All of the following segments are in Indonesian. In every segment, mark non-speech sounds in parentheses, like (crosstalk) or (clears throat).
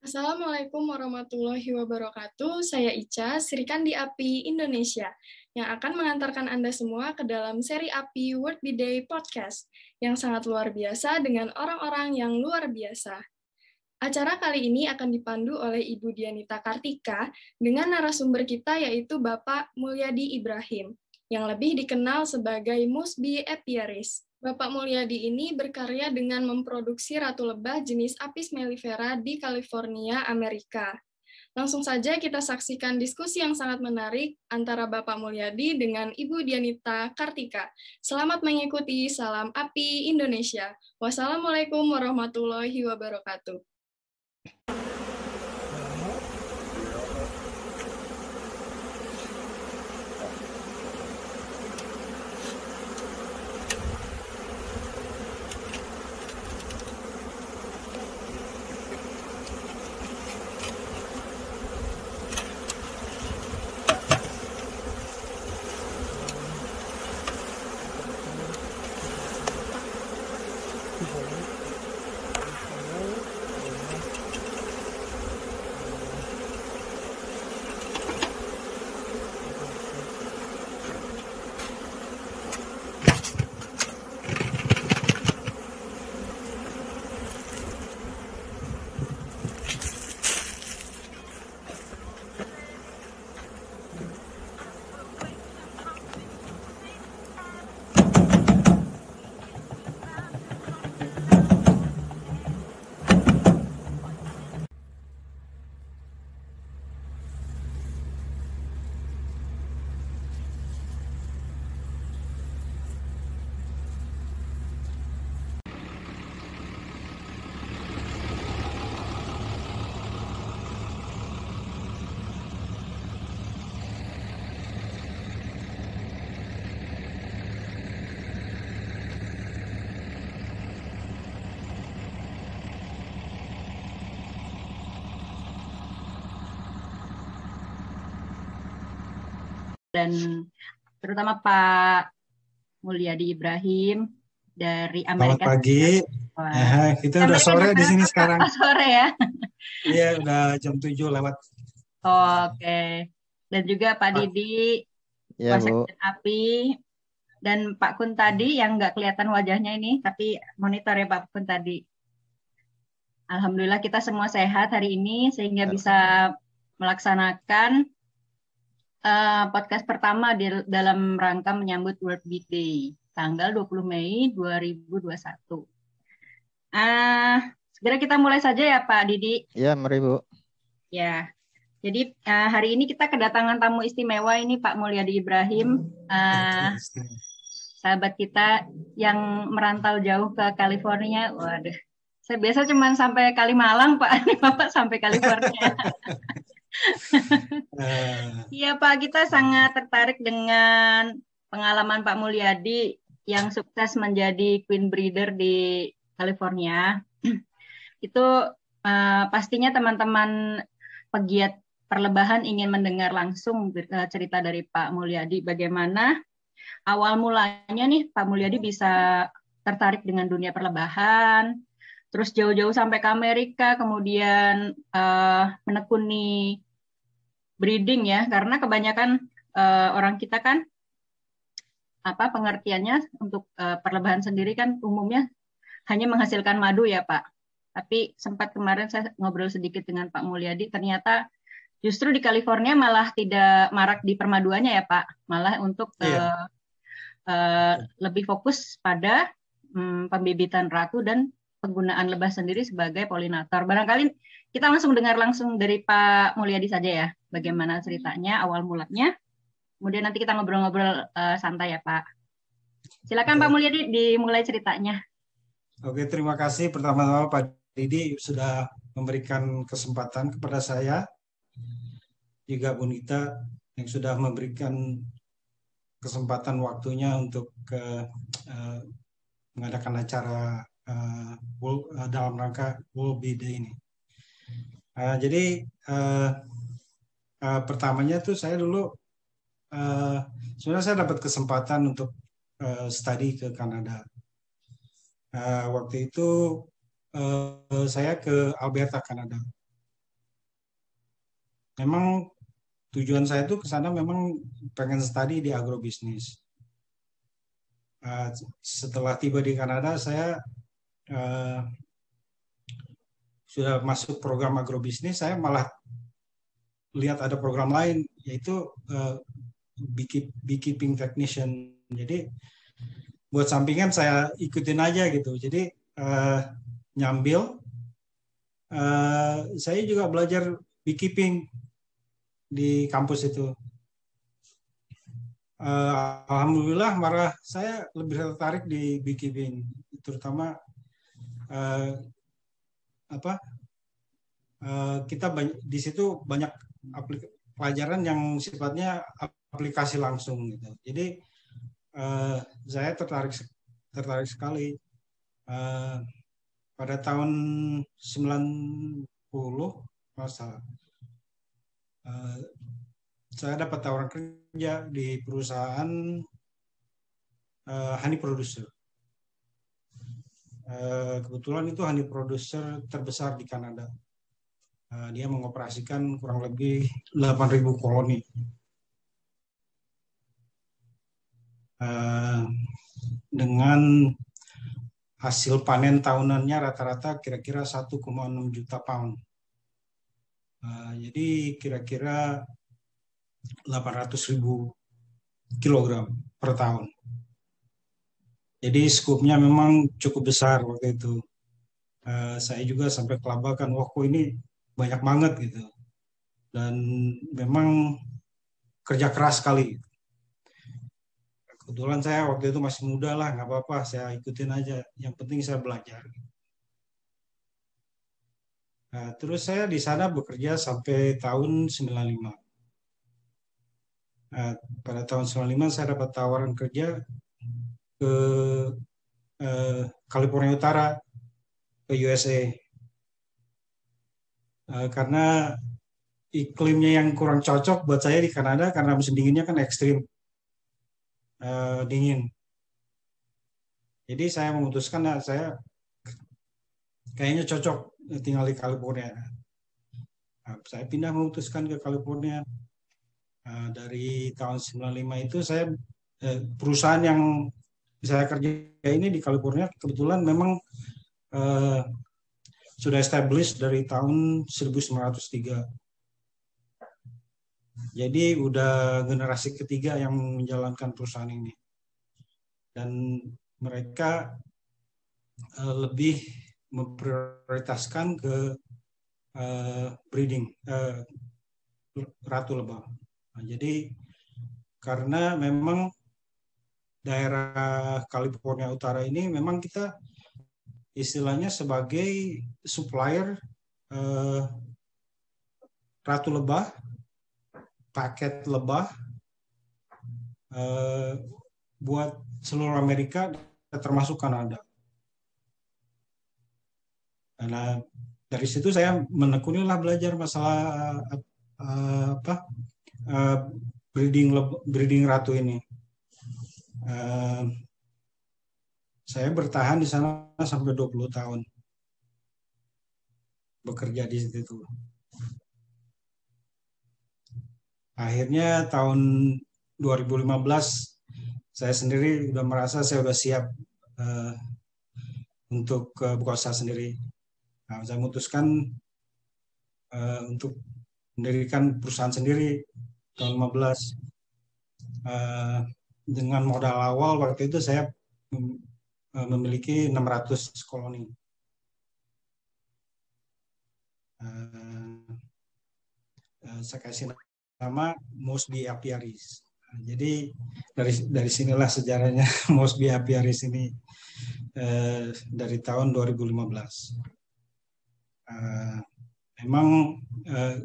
Assalamualaikum warahmatullahi wabarakatuh. Saya Ica, Serikan di API Indonesia, yang akan mengantarkan Anda semua ke dalam seri API World Be Day Podcast, yang sangat luar biasa dengan orang-orang yang luar biasa. Acara kali ini akan dipandu oleh Ibu Dianita Kartika dengan narasumber kita yaitu Bapak Mulyadi Ibrahim, yang lebih dikenal sebagai Musbi Epiaris. Bapak Mulyadi ini berkarya dengan memproduksi ratu lebah jenis Apis mellifera di California, Amerika. Langsung saja kita saksikan diskusi yang sangat menarik antara Bapak Mulyadi dengan Ibu Dianita Kartika. Selamat mengikuti Salam Api Indonesia. Wassalamualaikum warahmatullahi wabarakatuh. Terutama Pak Mulyadi Ibrahim dari Amerika. Selamat pagi. Wah. Ya, kita Amerika udah sore di sini sekarang. sore ya? Iya, udah jam 7 lewat. Oh, Oke. Okay. Dan juga Pak Didi, ya, Bu. Api, dan Pak Kun tadi yang nggak kelihatan wajahnya ini, tapi monitor ya Pak Kun tadi. Alhamdulillah kita semua sehat hari ini sehingga bisa melaksanakan uh, podcast pertama di dalam rangka menyambut World Beat Day tanggal 20 Mei 2021. Uh, segera kita mulai saja ya Pak Didi. Ya, mari Bu. Ya, jadi uh, hari ini kita kedatangan tamu istimewa ini Pak Mulyadi Ibrahim, uh, sahabat kita yang merantau jauh ke California. Waduh, saya biasa cuma sampai Kalimalang Pak, ini (laughs) Bapak sampai California. (laughs) (laughs) Iya Pak, kita sangat tertarik dengan pengalaman Pak Mulyadi yang sukses menjadi Queen Breeder di California. (clears throat) Itu uh, pastinya teman-teman pegiat perlebahan ingin mendengar langsung uh, cerita dari Pak Mulyadi. Bagaimana awal mulanya nih Pak Mulyadi bisa tertarik dengan dunia perlebahan, terus jauh-jauh sampai ke Amerika, kemudian uh, menekuni breeding ya, karena kebanyakan uh, orang kita kan apa pengertiannya untuk uh, perlebahan sendiri kan umumnya hanya menghasilkan madu ya Pak. Tapi sempat kemarin saya ngobrol sedikit dengan Pak Mulyadi, ternyata justru di California malah tidak marak di permaduannya ya Pak, malah untuk yeah. uh, uh, lebih fokus pada um, pembibitan ratu dan penggunaan lebah sendiri sebagai polinator. Barangkali kita langsung dengar langsung dari Pak Mulyadi saja ya, bagaimana ceritanya, awal mulanya. Kemudian nanti kita ngobrol-ngobrol uh, santai ya Pak. Silakan Oke. Pak Mulyadi dimulai ceritanya. Oke, terima kasih pertama-tama Pak Didi sudah memberikan kesempatan kepada saya, juga Bunita yang sudah memberikan kesempatan waktunya untuk ke, uh, mengadakan acara uh, dalam rangka World Be Day ini. Uh, jadi uh, uh, pertamanya tuh saya dulu uh, sebenarnya saya dapat kesempatan untuk uh, study ke Kanada. Uh, waktu itu uh, saya ke Alberta, Kanada. memang tujuan saya itu ke sana memang pengen study di agrobisnis. Uh, setelah tiba di Kanada, saya uh, sudah masuk program agrobisnis, saya malah lihat ada program lain, yaitu uh, beekeeping technician. Jadi buat sampingan saya ikutin aja gitu. Jadi uh, nyambil, saya juga belajar beekeeping di kampus itu alhamdulillah marah saya lebih tertarik di beekeeping terutama uh, apa uh, kita di situ banyak pelajaran yang sifatnya aplikasi langsung gitu jadi uh, saya tertarik tertarik sekali uh, pada tahun 90 masa uh, saya dapat tawaran kerja di perusahaan uh, honey producer. Uh, kebetulan itu honey producer terbesar di Kanada. Uh, dia mengoperasikan kurang lebih 8.000 koloni. Uh, dengan hasil panen tahunannya rata-rata kira-kira 1,6 juta pound. Jadi kira-kira 800 ribu kilogram per tahun. Jadi skupnya memang cukup besar waktu itu. Uh, saya juga sampai kelabakan, wah kok ini banyak banget gitu. Dan memang kerja keras sekali. Kebetulan saya waktu itu masih muda lah, nggak apa-apa, saya ikutin aja. Yang penting saya belajar. Nah, terus saya di sana bekerja sampai tahun 95. Nah, pada tahun 95 saya dapat tawaran kerja ke eh, California Utara, ke USA. Eh, karena iklimnya yang kurang cocok buat saya di Kanada karena musim dinginnya kan ekstrim eh, dingin. Jadi saya memutuskan nah, saya kayaknya cocok tinggal di California. Nah, saya pindah memutuskan ke California Nah, dari tahun 95 itu saya perusahaan yang saya kerja ini di California kebetulan memang eh, sudah established dari tahun 1903. Jadi udah generasi ketiga yang menjalankan perusahaan ini. Dan mereka eh, lebih memprioritaskan ke eh, breeding eh, ratu lebah. Nah, jadi karena memang daerah California Utara ini memang kita istilahnya sebagai supplier eh, ratu lebah, paket lebah eh, buat seluruh Amerika termasuk Kanada. Nah, dari situ saya menekunilah belajar masalah eh, apa uh, breeding breeding ratu ini. Saya bertahan di sana sampai 20 tahun bekerja di situ. Akhirnya tahun 2015 saya sendiri sudah merasa saya sudah siap uh, untuk uh, buka usaha sendiri. Nah, saya memutuskan uh, untuk mendirikan perusahaan sendiri tahun 15 uh, dengan modal awal waktu itu saya uh, memiliki 600 koloni. Uh, uh, saya kasih nama Mosby apiaris. Jadi dari dari sinilah sejarahnya (laughs) Mosby apiaris ini dari tahun 2015. Uh, memang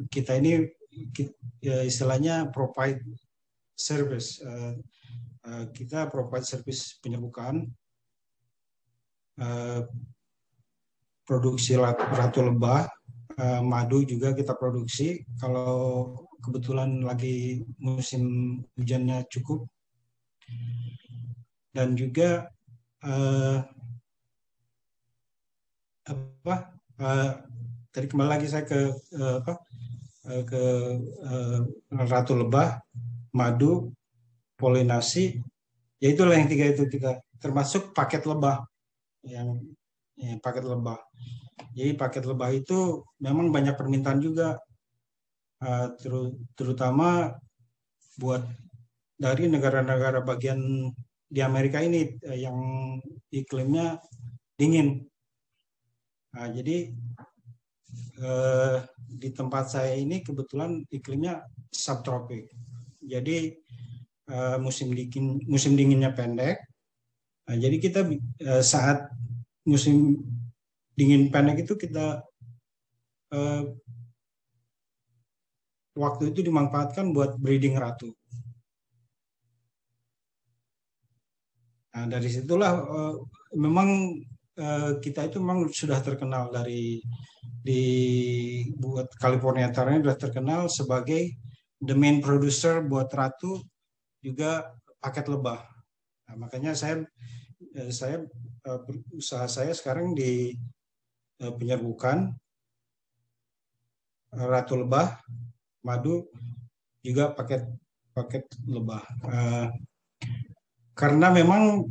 kita ini ya, istilahnya provide service. Uh, kita provide service penyerbukan, uh, produksi ratu lebah, uh, madu juga kita produksi. Kalau kebetulan lagi musim hujannya cukup, dan juga uh, apa? Uh, tadi kembali lagi saya ke uh, apa? uh, ke uh, ratu lebah, madu, polinasi, ya itulah yang tiga itu tiga termasuk paket lebah yang ya, paket lebah. Jadi paket lebah itu memang banyak permintaan juga, uh, terutama buat dari negara-negara bagian di Amerika ini uh, yang iklimnya dingin. Nah, jadi uh, di tempat saya ini kebetulan iklimnya subtropik. Jadi uh, musim dingin musim dinginnya pendek. Nah, jadi kita uh, saat musim dingin pendek itu kita uh, waktu itu dimanfaatkan buat breeding ratu. Nah, dari situlah memang kita itu memang sudah terkenal dari di buat California Tar sudah terkenal sebagai the main producer buat ratu juga paket lebah. Nah, makanya saya saya uh, usaha saya sekarang di uh, penyerbukan ratu lebah, madu juga paket paket lebah. Karena memang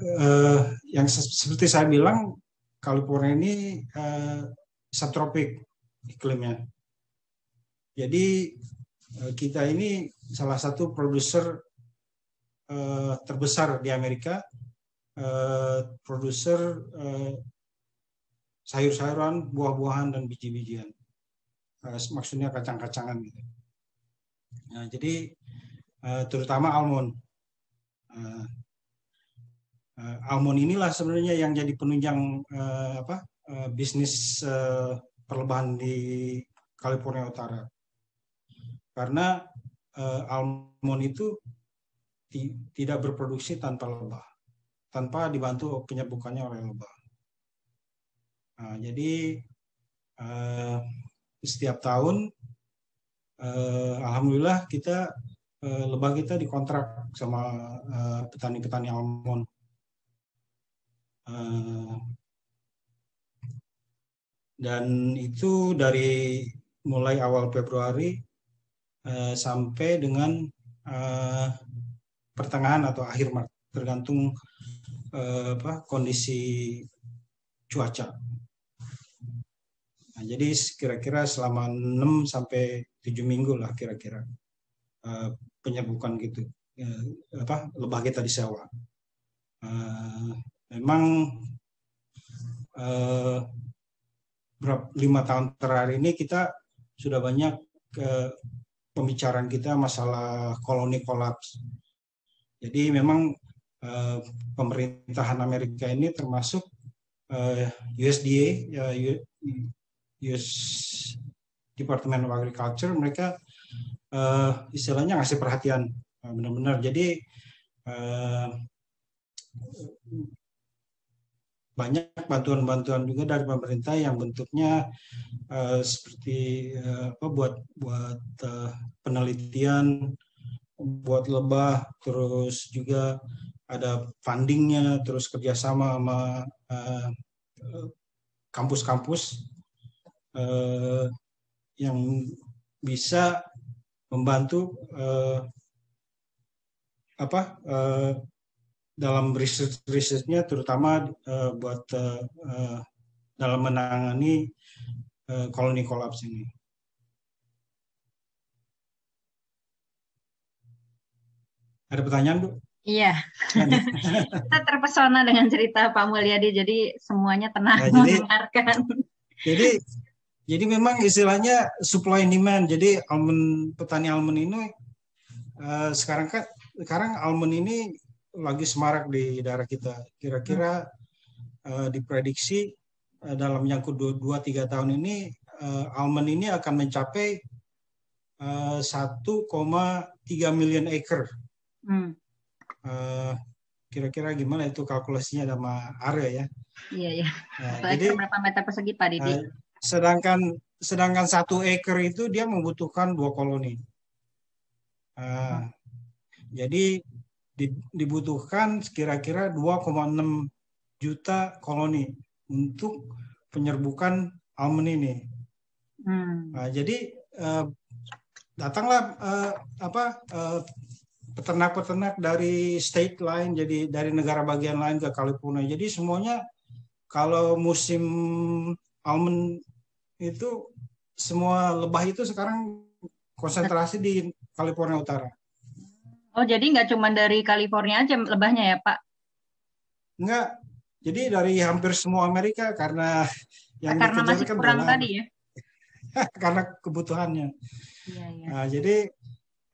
yang seperti saya bilang California ini subtropik iklimnya. Jadi kita ini salah satu produser uh, terbesar di Amerika, uh, produser uh, sayur-sayuran, buah-buahan dan biji-bijian. Uh, maksudnya kacang-kacangan gitu. Nah, jadi uh, terutama almond. Uh, uh, almond inilah sebenarnya yang jadi penunjang uh, apa uh, bisnis uh, perlebahan di California Utara karena uh, almond itu tidak berproduksi tanpa lebah tanpa dibantu penyerbukannya oleh lebah. Nah, jadi uh, setiap tahun uh, alhamdulillah kita uh, lebah kita dikontrak sama petani-petani uh, almond. Eh, dan itu dari mulai awal Februari uh, sampai dengan uh, pertengahan atau akhir Maret tergantung uh, apa, kondisi cuaca. Nah, jadi kira-kira selama 6 sampai 7 minggu lah kira-kira uh, penyerbukan gitu uh, apa lebah kita disewa. Uh, memang eh, lima tahun terakhir ini kita sudah banyak pembicaraan kita masalah koloni kolaps. Jadi memang eh, pemerintahan Amerika ini termasuk eh, USDA, ya, US Department of Agriculture, mereka eh, istilahnya ngasih perhatian benar-benar. Jadi eh, banyak bantuan-bantuan juga dari pemerintah yang bentuknya uh, seperti uh, apa buat buat uh, penelitian buat lebah terus juga ada fundingnya terus kerjasama sama kampus-kampus uh, yang bisa membantu uh, apa uh, dalam riset-risetnya terutama uh, buat uh, dalam menangani uh, koloni kolaps ini. Ada pertanyaan, Bu? Iya. (laughs) Kita terpesona dengan cerita Pak Mulyadi, jadi semuanya tenang nah, jadi, mendengarkan. Jadi jadi memang istilahnya supply and demand. Jadi almond petani almond ini uh, sekarang kan sekarang almond ini lagi semarak di daerah kita. Kira-kira uh, diprediksi uh, dalam jangka dua tiga tahun ini uh, almond ini akan mencapai uh, 1,3 miliar acre. Hmm. Uh, kira-kira gimana itu kalkulasinya sama area ya? Iya ya. Nah, jadi berapa meter persegi Pak Didi? Uh, sedangkan sedangkan satu acre itu dia membutuhkan dua koloni. Uh, hmm. Jadi dibutuhkan kira-kira 2,6 juta koloni untuk penyerbukan almond ini. Hmm. Nah, jadi eh, datanglah uh, apa uh, peternak-peternak dari state lain jadi dari negara bagian lain ke California jadi semuanya kalau musim almond itu semua lebah itu sekarang konsentrasi di California Utara. Oh, jadi nggak cuma dari California aja lebahnya ya, Pak? Enggak. Jadi dari hampir semua Amerika karena yang karena masih kan kurang tadi ya. (laughs) karena kebutuhannya. Iya, iya. Nah, jadi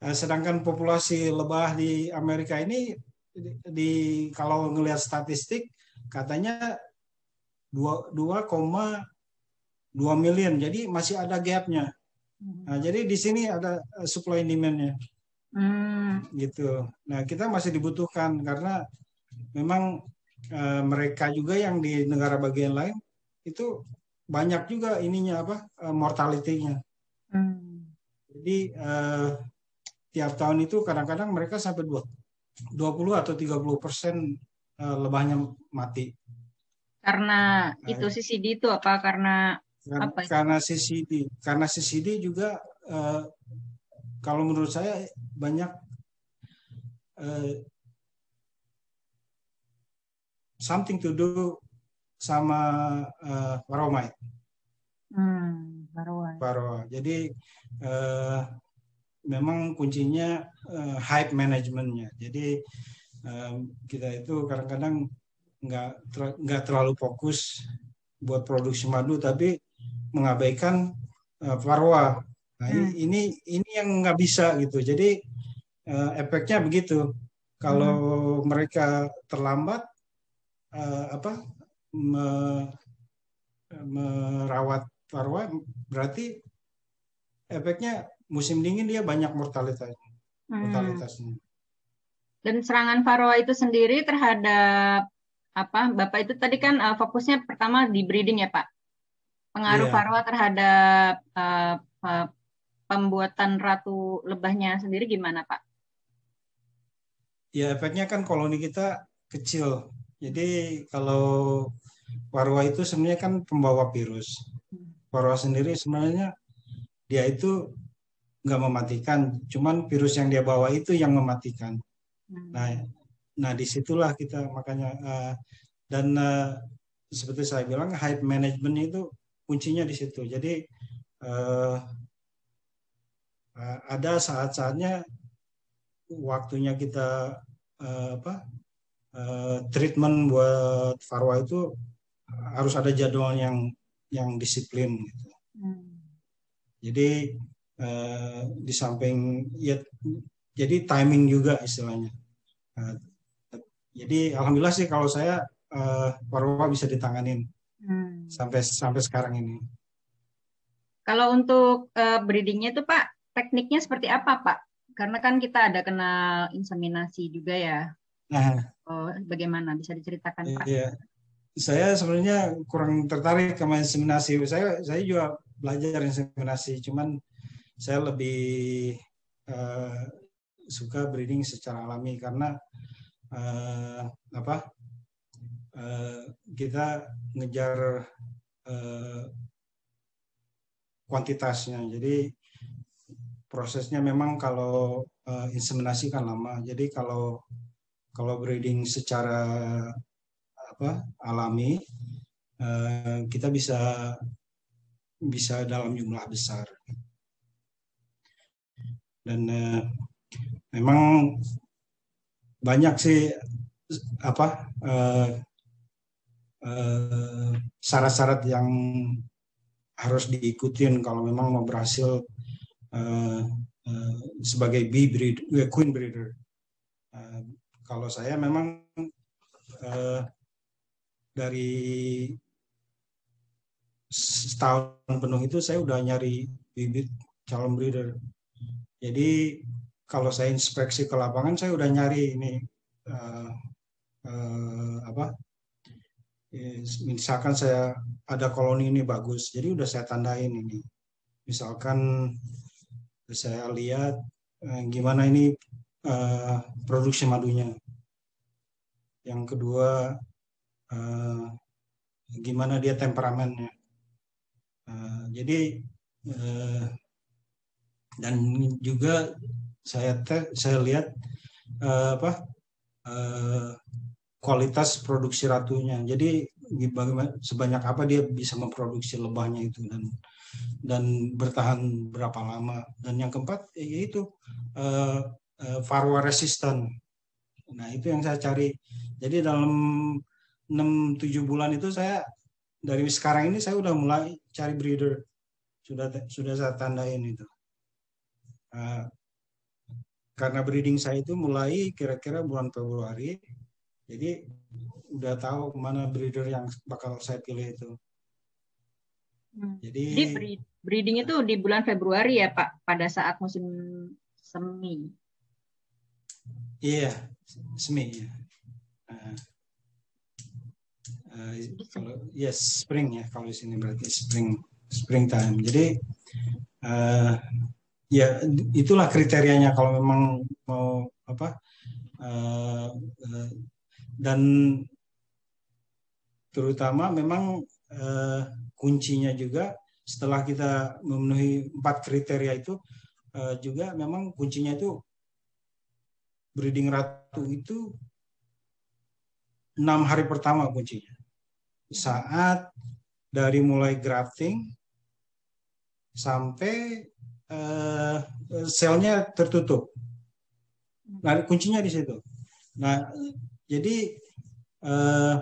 sedangkan populasi lebah di Amerika ini di, di kalau ngelihat statistik katanya 2,2 million. Jadi masih ada gapnya. Hmm. Nah, jadi di sini ada eh, supply demand-nya. Hmm. Gitu. Nah, kita masih dibutuhkan karena memang uh, mereka juga yang di negara bagian lain itu banyak juga ininya apa uh, mortality-nya. Hmm. Jadi uh, tiap tahun itu kadang-kadang mereka sampai 20 atau 30 persen lebahnya mati. Karena nah, itu CCD itu apa? Karena karena, apa itu? karena CCD. Karena CCD juga uh, kalau menurut saya banyak something to do sama uh, Waromite. Hmm. Jadi uh, memang kuncinya uh, hype manajemennya. Jadi uh, kita itu kadang-kadang nggak ter, nggak terlalu fokus buat produksi madu tapi mengabaikan uh, Varroa. Nah, hmm. ini ini yang nggak bisa gitu. Jadi uh, efeknya begitu. Kalau hmm. mereka terlambat uh, apa me, merawat Varroa berarti efeknya musim dingin dia banyak mortalitas hmm. mortalitasnya. Dan serangan Varroa itu sendiri terhadap apa Bapak itu tadi kan uh, fokusnya pertama di breeding ya Pak. Pengaruh yeah. Farwa terhadap uh, uh, pembuatan ratu lebahnya sendiri gimana Pak? Ya efeknya kan koloni kita kecil. Jadi kalau Farwa itu sebenarnya kan pembawa virus. Farwa sendiri sebenarnya dia itu nggak mematikan, cuman virus yang dia bawa itu yang mematikan. Hmm. Nah, Nah, di situlah kita makanya uh, dan uh, seperti saya bilang hype management itu kuncinya di situ. Jadi uh, uh, ada saat-saatnya waktunya kita uh, apa uh, treatment buat farwa itu harus ada jadwal yang yang disiplin. Gitu. Hmm. Jadi uh, di samping ya jadi timing juga istilahnya. Uh, jadi alhamdulillah sih kalau saya uh, Warwa bisa ditanganin hmm. sampai sampai sekarang ini. Kalau untuk uh, breedingnya itu Pak, tekniknya seperti apa Pak? Karena kan kita ada kenal inseminasi juga ya. Nah, oh, bagaimana bisa diceritakan Pak? Iya. Saya sebenarnya kurang tertarik sama inseminasi. Saya saya juga belajar inseminasi, cuman saya lebih uh, suka breeding secara alami karena uh, apa uh, kita ngejar uh, kuantitasnya. Jadi prosesnya memang kalau uh, inseminasi kan lama. Jadi kalau kalau breeding secara apa alami uh, kita bisa bisa dalam jumlah besar dan uh, memang banyak sih apa syarat uh, syarat-syarat yang harus diikutin kalau memang mau berhasil uh, uh, sebagai bee breeder, queen breeder. Uh, kalau saya memang uh, dari setahun penuh itu saya udah nyari bibit calon breeder. Jadi kalau saya inspeksi ke lapangan saya udah nyari ini uh, uh, apa misalkan saya ada koloni ini bagus jadi udah saya tandain ini. Misalkan saya lihat uh, gimana ini uh, produksi madunya. Yang kedua uh, gimana dia temperamennya. Uh, jadi uh, dan juga saya saya lihat uh, apa uh, kualitas produksi ratunya. Jadi bagaimana sebanyak apa dia bisa memproduksi lebahnya itu dan dan bertahan berapa lama. Dan yang keempat yaitu uh, uh, varroa resistant. Nah itu yang saya cari. Jadi dalam 6-7 bulan itu saya dari sekarang ini saya udah mulai cari breeder. Sudah sudah saya tandain itu. Uh, karena breeding saya itu mulai kira-kira bulan Februari, jadi udah tahu mana breeder yang bakal saya pilih itu. Hmm. Jadi, jadi breeding itu di bulan Februari ya Pak, pada saat musim semi. Iya, semi ya. Uh, uh, kalau yes spring ya kalau di sini berarti spring springtime. Jadi uh, ya itulah kriterianya kalau memang mau apa uh, uh, dan terutama memang uh, kuncinya juga setelah kita memenuhi empat kriteria itu uh, juga memang kuncinya itu breeding ratu itu enam hari pertama kuncinya. Saat dari mulai grafting sampai uh, selnya tertutup. Nah, kuncinya di situ. Nah, jadi uh,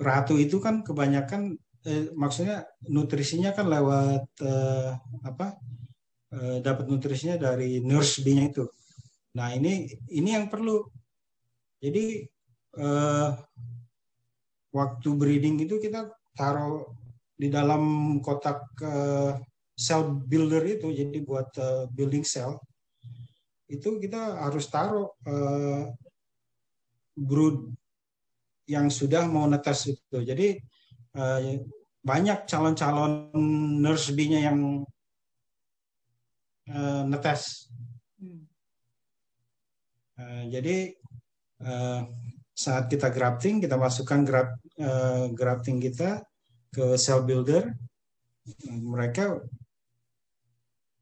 ratu itu kan kebanyakan eh, maksudnya nutrisinya kan lewat eh, apa eh, dapat nutrisinya dari nurse bee-nya itu. Nah ini ini yang perlu. Jadi eh, waktu breeding itu kita taruh di dalam kotak uh, cell builder itu jadi buat uh, building cell itu kita harus taruh uh, brood yang sudah mau netes itu. Jadi uh, banyak calon-calon nurse bee-nya yang uh, netes uh, jadi uh, saat kita grafting kita masukkan graf, uh, grafting kita ke cell builder, mereka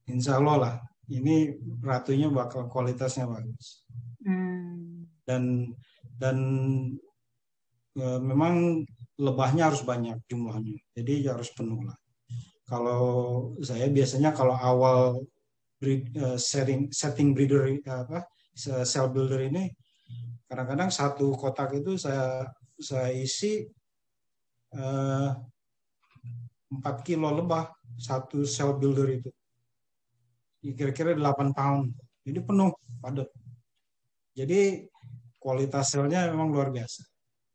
insya Allah lah ini ratunya bakal kualitasnya bagus. Hmm. Dan dan e, memang lebahnya harus banyak jumlahnya, jadi harus penuh lah. Kalau saya biasanya kalau awal breed, uh, setting setting breeder apa cell builder ini kadang-kadang satu kotak itu saya saya isi uh, 4 kilo lebah satu cell builder itu. Kira-kira 8 pound. Jadi penuh, padat. Jadi kualitas selnya memang luar biasa.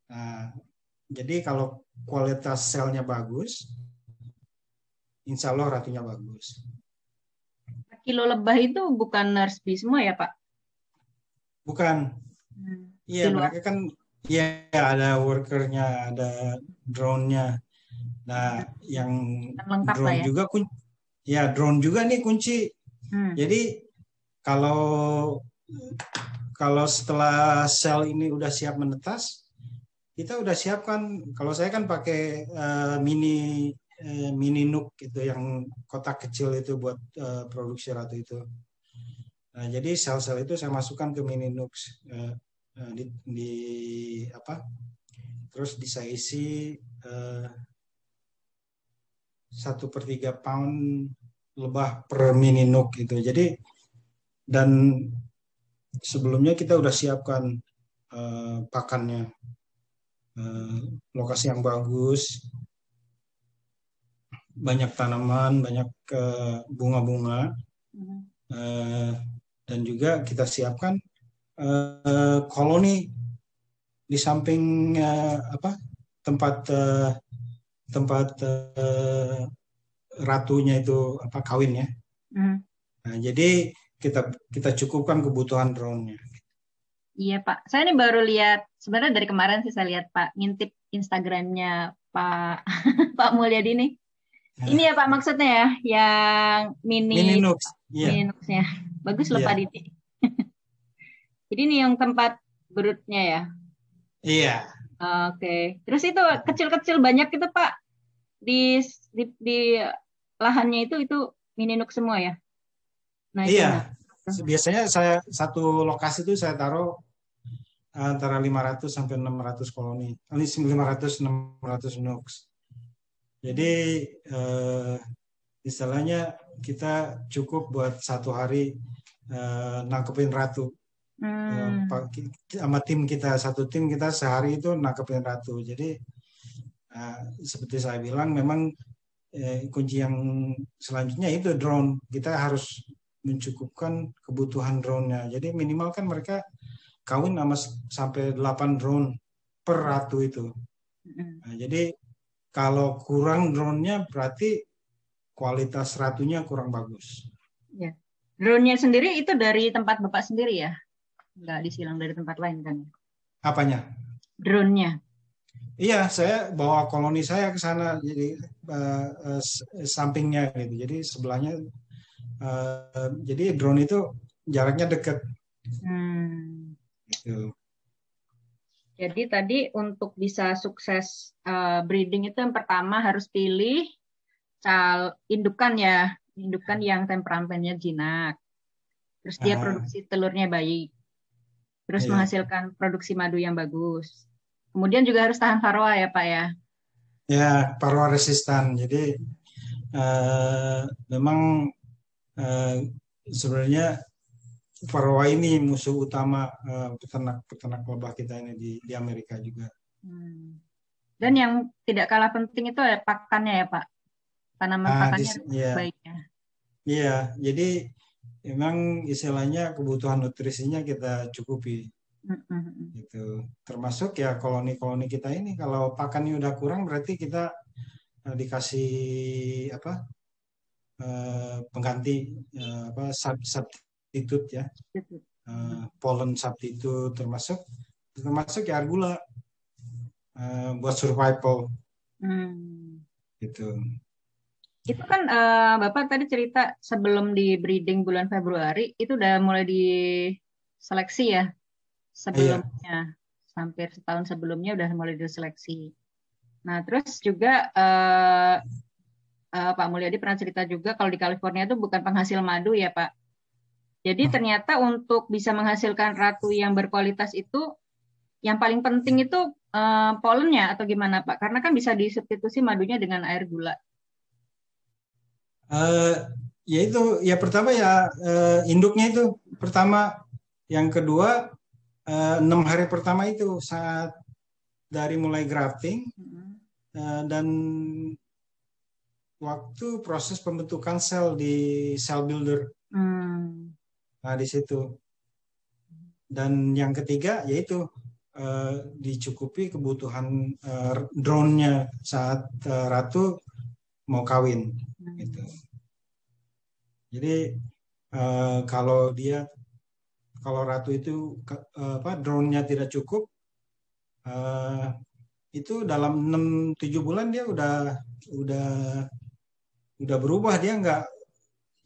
Nah, jadi kalau kualitas selnya bagus, insya Allah ratunya bagus. Kilo lebah itu bukan nurse bee semua ya Pak? Bukan. Hmm. Iya, hmm. mereka kan ya ada workernya, ada drone-nya. Nah, yang Lengkap drone ya. juga kunci, ya drone juga nih kunci. Hmm. Jadi kalau kalau setelah sel ini udah siap menetas, kita udah siapkan. Kalau saya kan pakai uh, mini uh, mini nuk gitu yang kotak kecil itu buat uh, produksi ratu itu. Nah, jadi sel-sel itu saya masukkan ke mini nuk uh, di, di apa? Terus bisa isi uh, satu per tiga pound lebah per mini nuk itu. Jadi dan sebelumnya kita udah siapkan uh, pakannya, uh, lokasi yang bagus, banyak tanaman, banyak uh, bunga-bunga, uh, dan juga kita siapkan uh, koloni di samping uh, apa tempat uh, tempat uh, ratunya itu apa kawin ya. Hmm. Nah, jadi kita kita cukupkan kebutuhan drone-nya. Iya Pak, saya ini baru lihat sebenarnya dari kemarin sih saya lihat Pak ngintip Instagramnya Pak (laughs) Pak Mulyadi nih. Ya. Ini ya Pak maksudnya ya, yang mini mini Nux, yeah. mini Nuxnya. Bagus loh yeah. Pak Diti. (laughs) Jadi ini yang tempat berutnya ya. Iya. Oke. Okay. Terus itu kecil-kecil banyak itu Pak di di, di lahannya itu itu mininuk semua ya? Nah, iya. Biasanya saya satu lokasi itu saya taruh antara 500 sampai 600 koloni. Ini 500 600 nuks. Jadi eh, istilahnya kita cukup buat satu hari eh, nangkepin ratu. Hmm. Eh, sama tim kita satu tim kita sehari itu nangkepin ratu. Jadi eh, seperti saya bilang memang eh, kunci yang selanjutnya itu drone. Kita harus mencukupkan kebutuhan drone-nya. Jadi minimal kan mereka kawin sama sampai 8 drone per ratu itu. Nah, jadi kalau kurang drone-nya berarti kualitas ratunya kurang bagus. Ya. Drone-nya sendiri itu dari tempat Bapak sendiri ya? Enggak disilang dari tempat lain kan? Apanya? Drone-nya. Iya, saya bawa koloni saya ke sana jadi uh, uh, sampingnya gitu. Jadi sebelahnya uh, jadi drone itu jaraknya dekat. Hmm. Gitu. Jadi tadi untuk bisa sukses uh, breeding itu yang pertama harus pilih cal indukan ya, indukan yang temperamennya jinak. Terus dia ah. produksi telurnya baik. Terus iya. menghasilkan produksi madu yang bagus. Kemudian juga harus tahan varroa ya Pak ya. Ya, varroa resistan. Jadi uh, memang uh, sebenarnya varroa ini musuh utama uh, peternak peternak lebah kita ini di di Amerika juga. Hmm. Dan yang tidak kalah penting itu ya pakannya ya Pak. Tanaman nah, pakannya ya. baiknya. Iya, jadi memang istilahnya kebutuhan nutrisinya kita cukupi mm Gitu. Termasuk ya koloni-koloni kita ini kalau pakannya udah kurang berarti kita uh, dikasih apa uh, pengganti uh, apa sub substitute ya uh, pollen substitute termasuk termasuk ya gula uh, buat survival. Mm. Gitu. Itu kan uh, Bapak tadi cerita sebelum di breeding bulan Februari itu udah mulai diseleksi ya sebelumnya iya. hampir setahun sebelumnya udah mulai diseleksi. Nah terus juga uh, uh, Pak Mulyadi pernah cerita juga kalau di California itu bukan penghasil madu ya Pak. Jadi hmm. ternyata untuk bisa menghasilkan ratu yang berkualitas itu yang paling penting itu uh, polennya atau gimana Pak? Karena kan bisa disubstitusi madunya dengan air gula. Uh, ya itu ya pertama ya uh, induknya itu pertama, yang kedua Eh, enam hari pertama itu saat dari mulai grafting uh, dan waktu proses pembentukan sel di cell builder. Hmm. Nah di situ. Dan yang ketiga yaitu uh, dicukupi kebutuhan uh, drone-nya saat uh, ratu mau kawin. Hmm. Gitu. Jadi uh, kalau dia kalau ratu itu apa drone-nya tidak cukup uh, itu dalam 6 7 bulan dia udah udah udah berubah dia nggak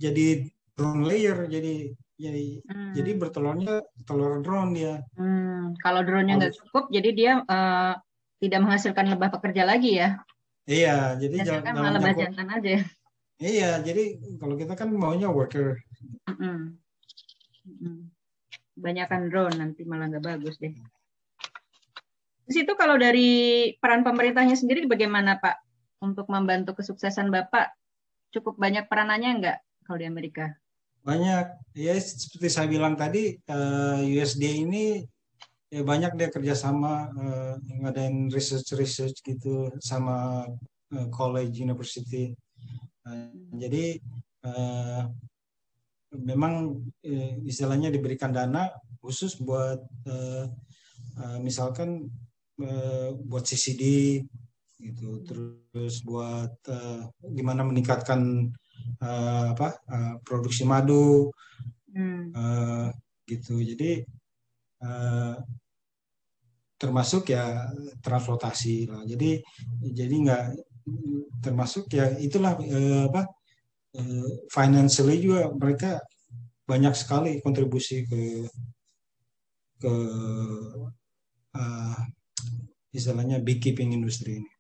jadi drone layer jadi jadi hmm. jadi bertelurnya telur drone dia. Hmm. Kalau drone-nya nggak cukup jadi dia uh, tidak menghasilkan lebah pekerja lagi ya. Iya, jadi jangan malah lebah jantan aja. Iya, jadi kalau kita kan maunya worker. Mm -hmm. Mm -hmm banyakkan drone nanti malah nggak bagus deh. Di situ kalau dari peran pemerintahnya sendiri bagaimana Pak untuk membantu kesuksesan Bapak? Cukup banyak peranannya nggak kalau di Amerika? Banyak. Ya seperti saya bilang tadi, eh, USD ini ya banyak dia kerjasama uh, ngadain research research gitu sama uh, college university. Uh, jadi memang eh, istilahnya diberikan dana khusus buat eh, eh, misalkan eh, buat CCD gitu. Terus buat eh, gimana meningkatkan eh, apa eh, produksi madu hmm. eh, gitu. Jadi eh, termasuk ya transportasi lah. Jadi jadi nggak termasuk ya itulah eh, apa financially juga mereka banyak sekali kontribusi ke ke uh, istilahnya beekeeping industri ini.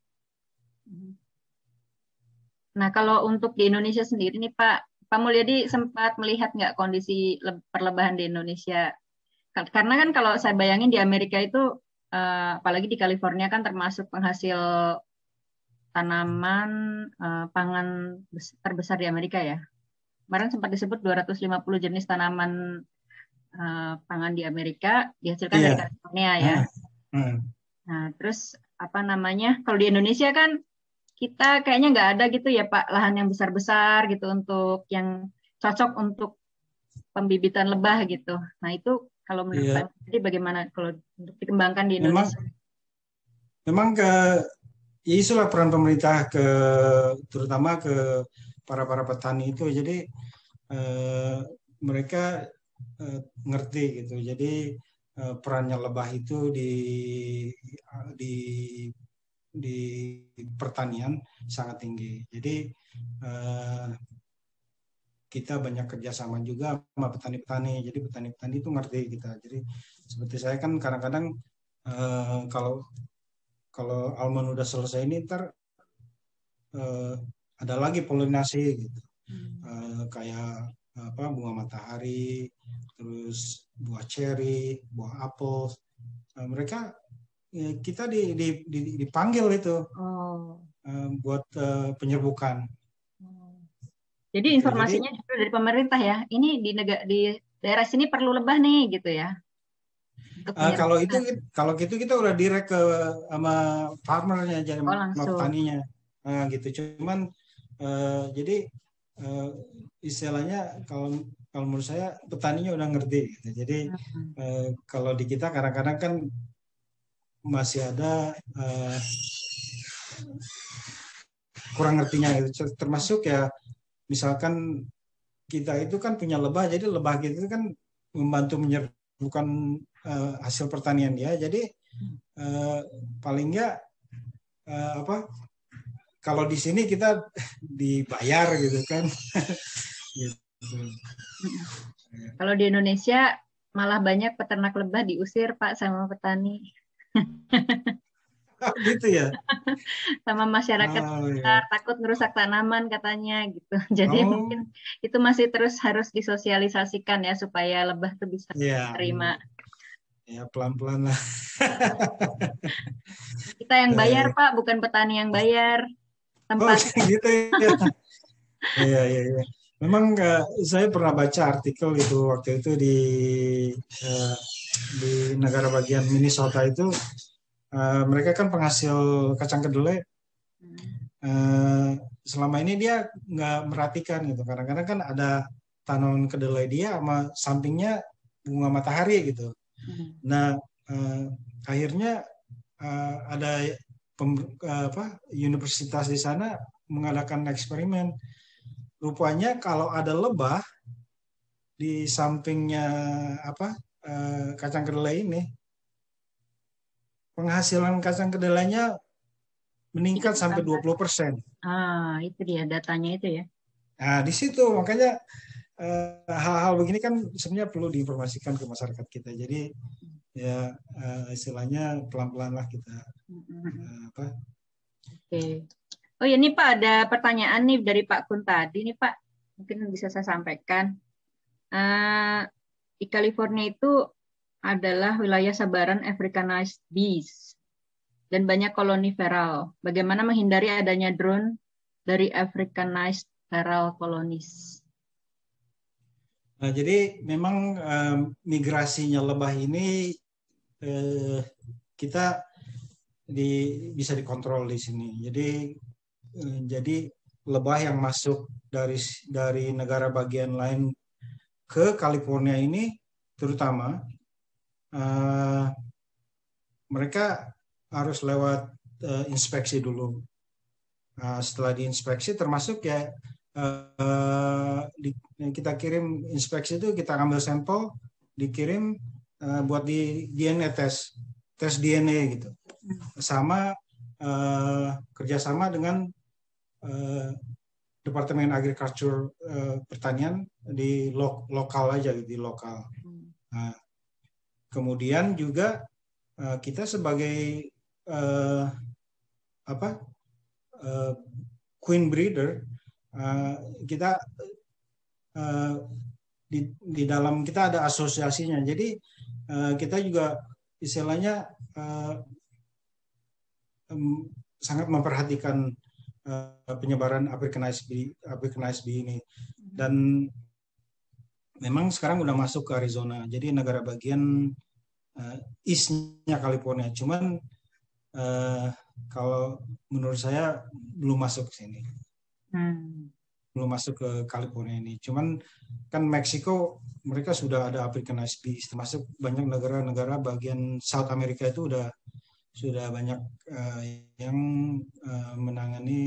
Nah, kalau untuk di Indonesia sendiri nih Pak, Pak Mulyadi sempat melihat nggak kondisi perlebahan di Indonesia? Karena kan kalau saya bayangin di Amerika itu, eh, apalagi di California kan termasuk penghasil tanaman eh, pangan terbesar di Amerika ya. Kemarin sempat disebut 250 jenis tanaman eh, pangan di Amerika dihasilkan yeah. dari California ya. Hmm. Nah, terus apa namanya? Kalau di Indonesia kan kita kayaknya nggak ada gitu ya Pak lahan yang besar-besar gitu untuk yang cocok untuk pembibitan lebah gitu. Nah itu kalau menurut yeah. Pak, jadi bagaimana kalau untuk dikembangkan di Indonesia? Memang, memang ke ya itulah peran pemerintah ke terutama ke para para petani itu. Jadi eh, mereka eh, ngerti gitu. Jadi eh, perannya lebah itu di di di pertanian sangat tinggi. Jadi eh, kita banyak kerjasama juga sama petani-petani. Jadi petani-petani itu ngerti kita. Jadi seperti saya kan kadang-kadang eh, kalau kalau almond udah selesai ini ntar eh, ada lagi polinasi gitu. Hmm. kayak apa bunga matahari, terus buah cherry, buah apel. mereka Ya, kita di, di, di, dipanggil itu oh. uh, buat uh, penyerbukan. Oh. Jadi informasinya Jadi, dari pemerintah ya. Ini di negara di daerah sini perlu lebah nih gitu ya. Uh, kalau itu kalau gitu kita udah direct ke sama farmernya jadi oh, sama petaninya uh, gitu. Cuman uh, jadi uh, istilahnya kalau kalau menurut saya petaninya udah ngerti. Gitu. Jadi uh, kalau di kita kadang-kadang kan masih ada uh, kurang ngertinya itu termasuk ya misalkan kita itu kan punya lebah jadi lebah kita itu kan membantu menyerbukan uh, hasil pertanian dia jadi uh, paling enggak uh, apa kalau di sini kita dibayar gitu kan (laughs) gitu. kalau di Indonesia malah banyak peternak lebah diusir Pak sama petani (laughs) gitu ya (laughs) sama masyarakat oh, iya. takut merusak tanaman katanya gitu jadi oh. mungkin itu masih terus harus disosialisasikan ya supaya lebah tuh bisa yeah. terima ya pelan-pelan lah. (laughs) Kita yang bayar pak bukan petani yang bayar. Tempat. Oh, (laughs) gitu ya. Iya iya iya. Memang uh, saya pernah baca artikel itu waktu itu di uh, di negara bagian Minnesota itu uh, mereka kan penghasil kacang kedelai. Uh, selama ini dia nggak merhatikan gitu. Kadang-kadang kan ada tanaman kedelai dia sama sampingnya bunga matahari gitu nah uh, akhirnya uh, ada pem, uh, apa universitas di sana mengadakan eksperimen rupanya kalau ada lebah di sampingnya apa Eh, kacang kedelai ini penghasilan kacang kedelainya meningkat itu sampai 20 persen. Ah, itu dia datanya itu ya. Nah, di situ makanya eh, hal-hal begini kan sebenarnya perlu diinformasikan ke masyarakat kita. Jadi ya uh, istilahnya pelan-pelan lah kita uh, apa. Oke. Okay. Oh ya, ini Pak ada pertanyaan nih dari Pak Kun tadi nih Pak. Mungkin bisa saya sampaikan. Uh, di California itu adalah wilayah sabaran Africanized bees dan banyak koloni feral. Bagaimana menghindari adanya drone dari Africanized feral colonies? Nah, jadi memang um, migrasinya lebah ini eh, kita di, bisa dikontrol di sini. Jadi eh, jadi lebah yang masuk dari dari negara bagian lain ke California ini terutama uh, mereka harus lewat uh, inspeksi dulu. Uh, setelah diinspeksi termasuk ya uh, di, kita kirim inspeksi itu kita ambil sampel dikirim uh, buat di DNA tes tes DNA gitu sama uh, kerjasama dengan uh, Departemen Agriculture uh, Pertanian di lo lokal aja di lokal. Nah, kemudian juga uh, kita sebagai uh, apa uh, queen breeder uh, kita uh, di di dalam kita ada asosiasinya. Jadi uh, kita juga istilahnya uh, um, sangat memperhatikan uh, penyebaran Africanized bee, Africanized bee ini dan memang sekarang udah masuk ke Arizona. Jadi negara bagian uh, eastnya California. Cuman uh, kalau menurut saya belum masuk ke sini. Hmm. Belum masuk ke California ini. Cuman kan Meksiko mereka sudah ada Africanized bees, termasuk banyak negara-negara bagian South America itu udah sudah banyak uh, yang uh, menangani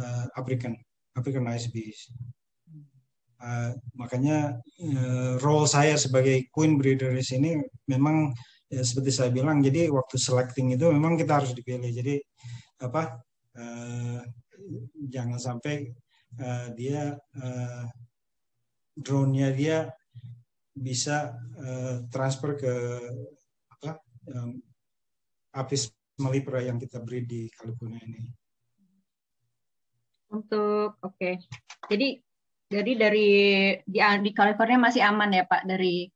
uh, African Africanized bees. Uh, makanya uh, role saya sebagai queen breeder di sini memang ya, seperti saya bilang jadi waktu selecting itu memang kita harus dipilih jadi apa uh, jangan sampai uh, dia uh, drone-nya dia bisa uh, transfer ke apa um, apis mellifera yang kita beri di California ini. Untuk oke, okay. jadi jadi dari di, di California masih aman ya Pak dari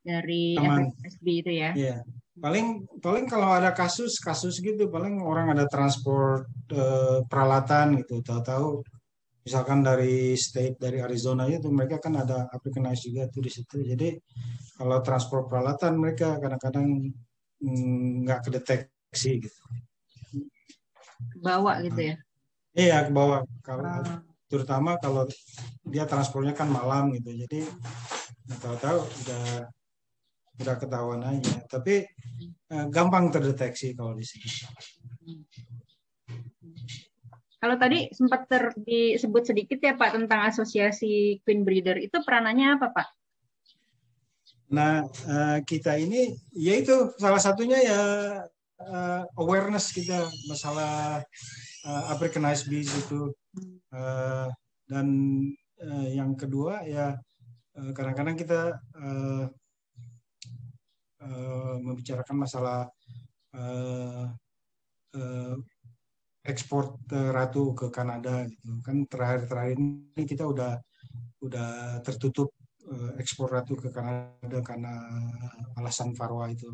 dari FSB itu ya? Iya. Paling paling kalau ada kasus kasus gitu paling orang ada transport eh, peralatan gitu tahu-tahu misalkan dari state dari Arizona itu mereka kan ada Africanized juga tuh di situ. Jadi kalau transport peralatan mereka kadang-kadang mm, nggak kedeteksi gitu. Bawa gitu ya? Iya, ke bawah. Kalau ah. terutama kalau dia transportnya kan malam gitu. Jadi tahu-tahu udah udah ketahuan aja. Tapi eh, gampang terdeteksi kalau di sini. Kalau tadi sempat ter, disebut sedikit ya Pak tentang asosiasi Queen Breeder, itu peranannya apa Pak? Nah, uh, kita ini yaitu salah satunya ya uh, awareness kita masalah Africanized bees itu. Dan yang kedua ya kadang-kadang kita membicarakan masalah ekspor ratu ke Kanada gitu kan terakhir-terakhir ini kita udah udah tertutup uh, ekspor ratu ke Kanada karena alasan Farwa itu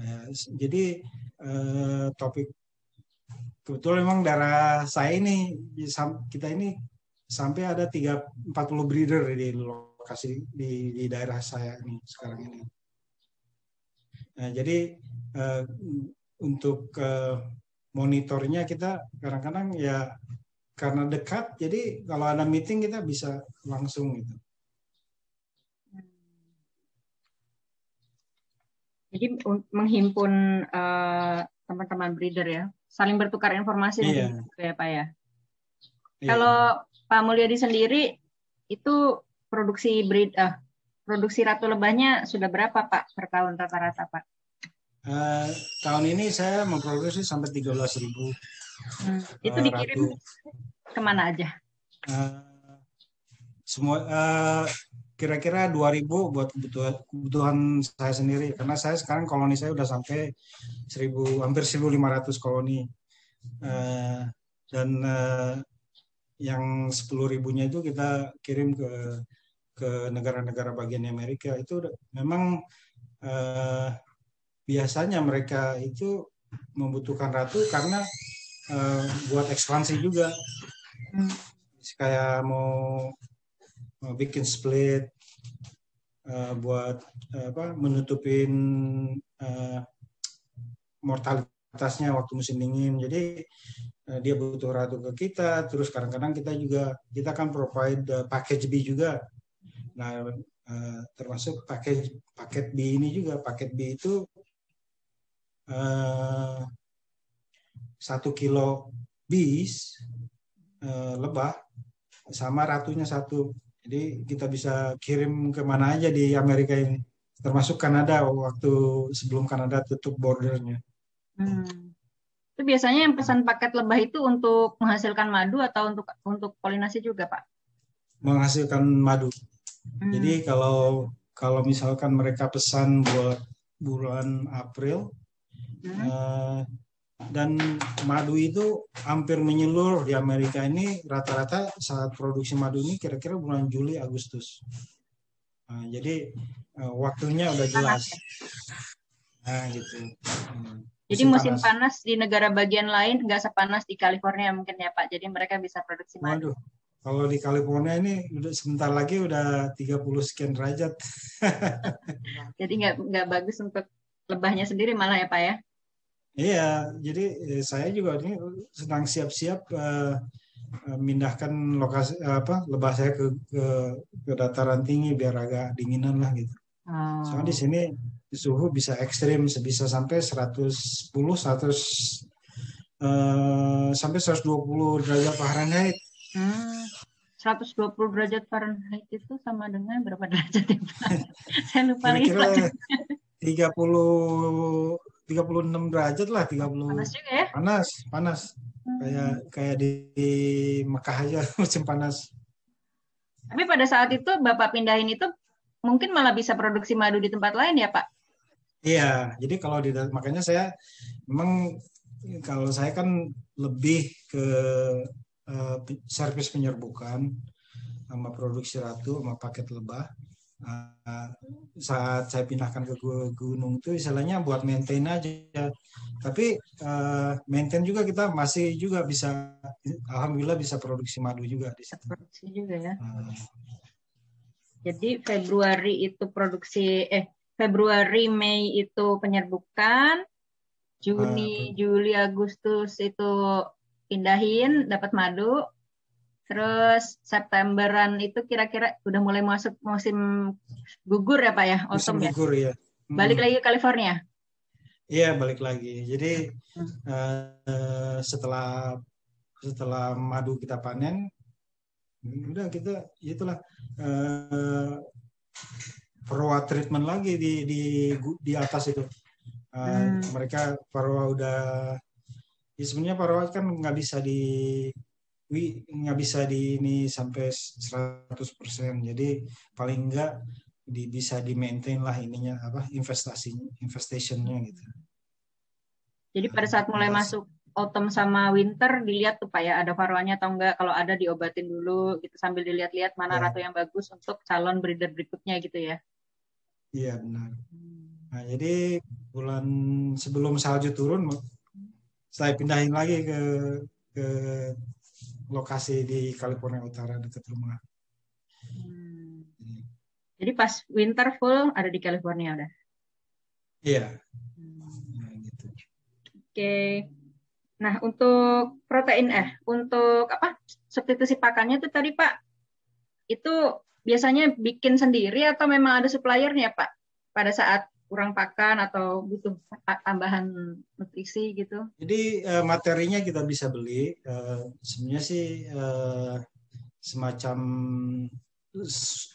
uh, jadi uh, topik kebetulan memang darah saya ini kita ini sampai ada tiga empat puluh breeder di lokasi di, di daerah saya ini sekarang ini. Nah, jadi untuk monitornya kita kadang-kadang ya karena dekat jadi kalau ada meeting kita bisa langsung gitu. Jadi menghimpun uh, teman-teman breeder ya, saling bertukar informasi iya. gitu ya Pak ya. Iya. Kalau Pak Mulyadi sendiri itu produksi breed uh, produksi ratu lebahnya sudah berapa Pak per tahun rata-rata Pak? Uh, tahun ini saya memproduksi sampai 13 ribu. Hmm. Itu uh, dikirim ratu. ke mana aja? Uh, semua uh, kira-kira 2000 buat kebutuhan, kebutuhan saya sendiri karena saya sekarang koloni saya udah sampai 1000 hampir 1500 koloni. Uh, dan uh, yang 10 ribunya itu kita kirim ke ke negara-negara bagian Amerika itu memang uh, biasanya mereka itu membutuhkan ratu karena uh, buat ekspansi juga. Hmm. kayak mau, mau bikin split uh, buat uh, apa menutupin uh, mortalitasnya waktu musim dingin. Jadi uh, dia butuh ratu ke kita. Terus kadang-kadang kita juga kita kan provide uh, package B juga. Nah uh, termasuk paket paket B ini juga. Paket B itu satu kilo bis uh, lebah sama ratunya satu. Jadi kita bisa kirim ke mana aja di Amerika ini, termasuk Kanada waktu sebelum Kanada tutup bordernya. Hmm. Itu biasanya yang pesan paket lebah itu untuk menghasilkan madu atau untuk untuk polinasi juga, Pak? Menghasilkan madu. Hmm. Jadi kalau kalau misalkan mereka pesan buat bulan April, uh, dan madu itu hampir menyeluruh di Amerika ini rata-rata saat produksi madu ini kira-kira bulan Juli Agustus. Nah, jadi uh, waktunya udah jelas. Ya? Nah gitu. Hmm. Jadi musim panas. panas di negara bagian lain nggak sepanas di California mungkin ya Pak. Jadi mereka bisa produksi madu. Waduh, kalau di California ini udah sebentar lagi udah 30 sekian derajat. (laughs) Jadi nggak nggak bagus untuk lebahnya sendiri malah ya Pak ya? Iya, jadi eh, saya juga ini sedang siap-siap uh, mindahkan lokasi apa lebah saya ke, ke ke dataran tinggi biar agak dinginan lah gitu. Oh. Soalnya di sini suhu bisa ekstrim bisa sampai 110 100 uh, sampai 120 derajat Fahrenheit. Hmm. 120 derajat Fahrenheit itu sama dengan berapa derajat ya (laughs) Saya lupa lagi. Kira-kira 30 36 derajat lah 30 panas juga ya? Panas panas. Hmm. kayak kayak di, di Mekah aja (laughs) musim panas. Tapi pada saat itu bapak pindahin itu mungkin malah bisa produksi madu di tempat lain ya pak? Iya jadi kalau di makanya saya memang kalau saya kan lebih ke uh, servis penyerbukan sama produksi ratu sama paket lebah uh, saat saya pindahkan ke gunung itu istilahnya buat maintain aja. Tapi uh, maintain juga kita masih juga bisa alhamdulillah bisa produksi madu juga di situ. Produksi juga ya. Uh, jadi Februari itu produksi eh Februari Mei itu penyerbukan Juni uh, Juli Agustus itu pindahin dapat madu Terus Septemberan itu kira-kira udah mulai masuk musim gugur ya Pak ya, autumn musim ya? gugur ya. Hmm. Balik lagi ke California? Iya balik lagi. Jadi hmm. uh, setelah setelah madu kita panen, udah kita itulah uh, perwa treatment lagi di di di atas itu. Uh, hmm. Mereka perwa udah, ya sebenarnya perwa kan nggak bisa di wi nggak bisa di ini sampai 100%. Jadi paling enggak di, bisa di maintain lah ininya apa investasi investationnya gitu. Jadi pada saat mulai masuk autumn sama winter dilihat tuh pak ya ada varuannya atau enggak kalau ada diobatin dulu gitu sambil dilihat-lihat mana ya. ratu yang bagus untuk calon breeder berikutnya gitu ya. Iya benar. Nah jadi bulan sebelum salju turun saya pindahin lagi ke ke lokasi di California Utara dekat rumah. Hmm. Jadi pas winter full ada di California udah. Iya. Hmm. Nah, gitu. Oke. Nah untuk protein eh untuk apa substitusi pakannya tuh tadi Pak itu biasanya bikin sendiri atau memang ada suppliernya Pak pada saat kurang pakan atau butuh tambahan nutrisi gitu? Jadi uh, materinya kita bisa beli. Uh, sebenarnya sih uh, semacam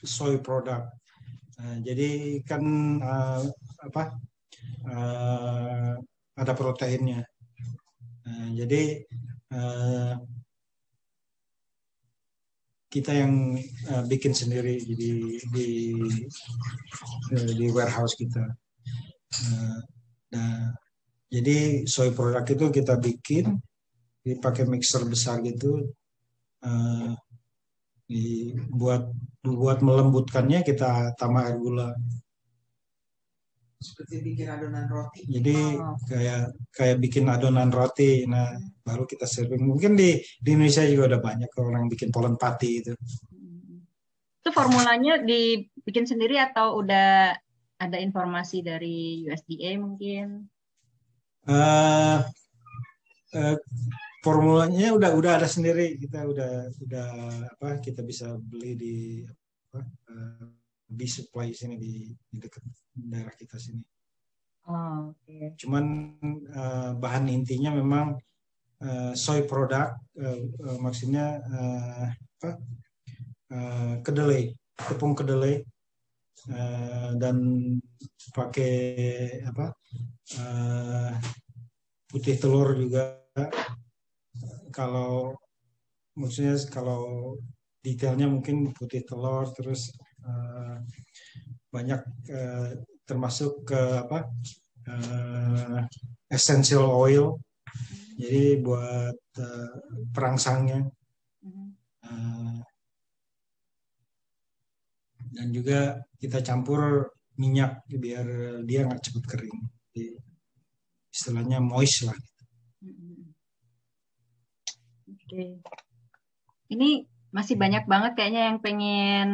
soy product. Jadi kan apa? Ada proteinnya. Jadi kita yang bikin sendiri di di di warehouse kita. Nah, jadi soy produk itu kita bikin dipakai mixer besar gitu uh, dibuat buat melembutkannya kita tambah air gula. Seperti bikin adonan roti. Jadi oh. kayak kayak bikin adonan roti. Nah baru kita serving. Mungkin di di Indonesia juga ada banyak orang bikin polen pati itu. Itu formulanya dibikin sendiri atau udah ada informasi dari USDA mungkin? Uh, uh, formulanya udah udah ada sendiri kita udah udah apa kita bisa beli di apa uh, di supply sini di, di dekat daerah kita sini. Oh, okay. Cuman uh, bahan intinya memang uh, soy product uh, uh, maksudnya uh, apa uh, kedelai tepung kedelai uh, dan pakai apa? Uh, putih telur juga. Kalau maksudnya kalau detailnya mungkin putih telur terus uh, banyak uh, termasuk ke apa? Uh, essential oil. Jadi buat uh, perangsangnya. Uh, dan juga kita campur minyak biar dia nggak cepat kering. Jadi, istilahnya moist lah. Oke. Ini masih banyak banget kayaknya yang pengen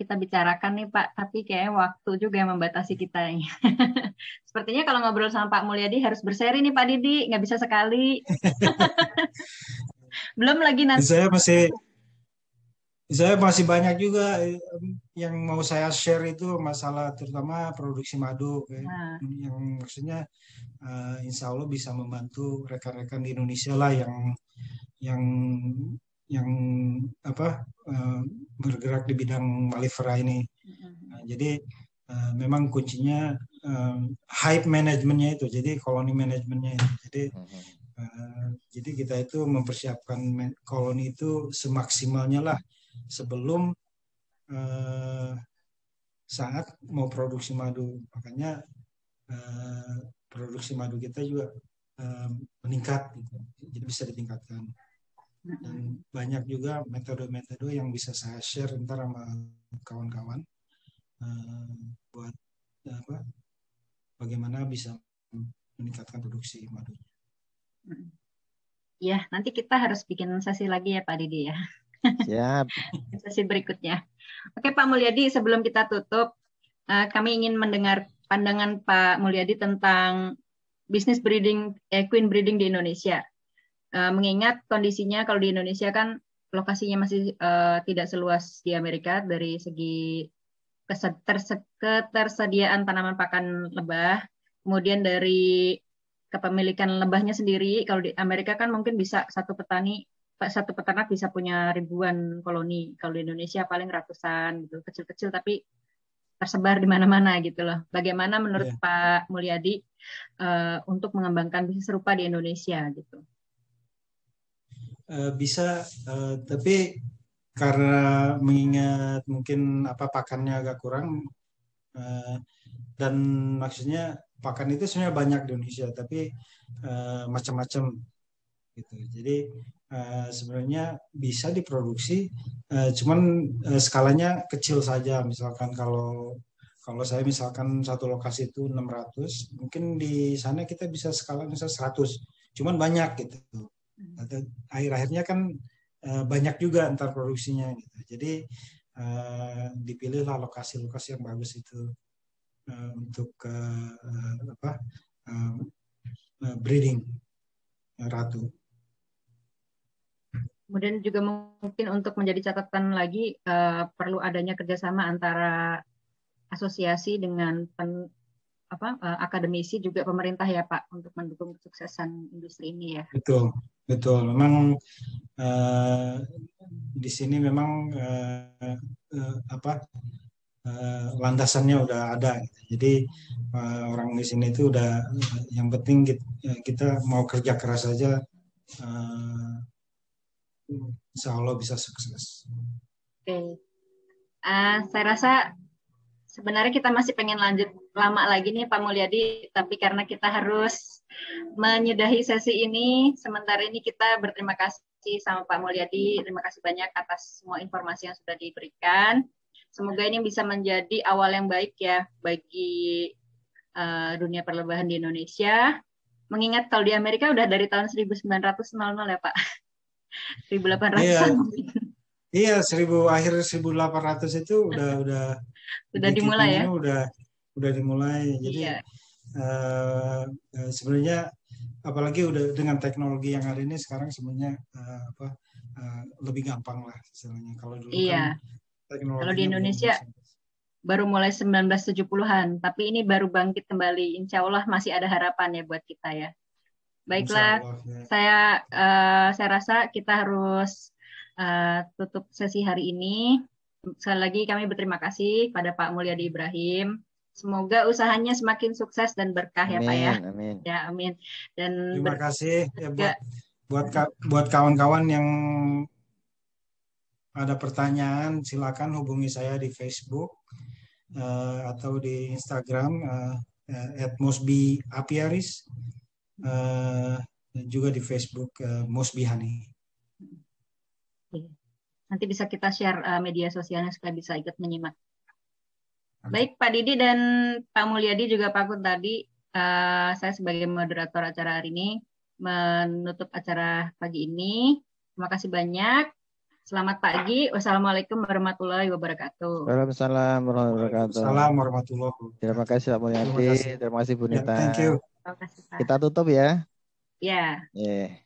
kita bicarakan nih Pak, tapi kayaknya waktu juga yang membatasi kita. (laughs) Sepertinya kalau ngobrol sama Pak Mulyadi harus berseri nih Pak Didi, nggak bisa sekali. (laughs) Belum lagi nanti. Saya masih saya masih banyak juga yang mau saya share itu masalah terutama produksi madu, ya. nah. yang maksudnya uh, insya Allah bisa membantu rekan-rekan di Indonesia lah yang yang yang apa uh, bergerak di bidang malifera ini. Nah, jadi uh, memang kuncinya uh, hype manajemennya itu. Jadi koloni manajemennya itu. Jadi uh, jadi kita itu mempersiapkan koloni itu semaksimalnya lah sebelum uh, saat mau produksi madu. Makanya uh, produksi madu kita juga uh, meningkat, gitu. jadi bisa ditingkatkan dan banyak juga metode-metode yang bisa saya share ntar sama kawan-kawan uh, buat apa bagaimana bisa meningkatkan produksi madu. Ya, nanti kita harus bikin sesi lagi ya Pak Didi ya. Siap. sesi berikutnya. Oke Pak Mulyadi, sebelum kita tutup, uh, kami ingin mendengar pandangan Pak Mulyadi tentang bisnis breeding, eh, breeding di Indonesia. Uh, mengingat kondisinya kalau di Indonesia kan lokasinya masih uh, tidak seluas di Amerika dari segi ketersediaan tanaman pakan lebah, kemudian dari kepemilikan lebahnya sendiri. Kalau di Amerika kan mungkin bisa satu petani satu peternak bisa punya ribuan koloni. Kalau di Indonesia paling ratusan gitu, kecil-kecil tapi tersebar di mana-mana gitu loh. Bagaimana menurut yeah. Pak Mulyadi uh, untuk mengembangkan bisnis serupa di Indonesia gitu? Eh, bisa uh, tapi karena mengingat mungkin apa pakannya agak kurang uh, dan maksudnya pakan itu sebenarnya banyak di Indonesia tapi uh, macam-macam gitu jadi uh, sebenarnya bisa diproduksi uh, cuman uh, skalanya kecil saja misalkan kalau kalau saya misalkan satu lokasi itu 600 mungkin di sana kita bisa skala misalnya 100 cuman banyak gitu akhir-akhirnya kan uh, banyak juga antar produksinya gitu. Jadi uh, dipilihlah lokasi-lokasi yang bagus itu uh, untuk uh, apa uh, breeding ratu. Kemudian juga mungkin untuk menjadi catatan lagi uh, perlu adanya kerjasama antara asosiasi dengan pen, apa uh, akademisi juga pemerintah ya Pak untuk mendukung kesuksesan industri ini ya. Betul, betul. Memang uh, di sini memang uh, uh, apa uh, landasannya udah ada. Jadi uh, orang di sini itu udah yang penting kita, kita mau kerja keras saja, uh, Insya Allah bisa sukses. Oke, okay. uh, saya rasa sebenarnya kita masih pengen lanjut lama lagi nih Pak Mulyadi, tapi karena kita harus menyudahi sesi ini, sementara ini kita berterima kasih sama Pak Mulyadi, terima kasih banyak atas semua informasi yang sudah diberikan. Semoga ini bisa menjadi awal yang baik ya bagi uh, dunia perlebahan di Indonesia. Mengingat kalau di Amerika udah dari tahun 1900 ya Pak. 1800 iya, iya, 1000 akhir 1800 itu udah (laughs) udah sudah dimulai ya. Udah udah dimulai. Jadi iya. uh, sebenarnya apalagi udah dengan teknologi yang ada ini sekarang sebenarnya uh, apa uh, lebih gampang lah istilahnya. Kalau dulu iya. kan teknologi kalau di Indonesia baru mulai 1970-an, tapi ini baru bangkit kembali. Insya Allah masih ada harapan ya buat kita ya. Baiklah, Allah, ya. saya uh, saya rasa kita harus uh, tutup sesi hari ini. Sekali lagi kami berterima kasih pada Pak Mulyadi Ibrahim Semoga usahanya semakin sukses dan berkah amin, ya Pak ya. Amin. Ya amin. Dan terima kasih ya buat buat buat kawan-kawan yang ada pertanyaan silakan hubungi saya di Facebook uh, atau di Instagram uh, at Mosby Apiaris. Uh, dan juga di Facebook uh, Mosbihani. Nanti bisa kita share uh, media sosialnya supaya bisa ikut menyimak. Baik Pak Didi dan Pak Mulyadi juga Pak Kun tadi, uh, saya sebagai moderator acara hari ini menutup acara pagi ini. Terima kasih banyak. Selamat pagi. Wassalamualaikum warahmatullahi wabarakatuh. Waalaikumsalam warahmatullahi wabarakatuh. Assalamualaikum warahmatullahi wabarakatuh. Terima kasih Pak Mulyadi. Terima kasih Bu ya, Nita. Yeah, thank you. Kita tutup ya. Ya. Yeah.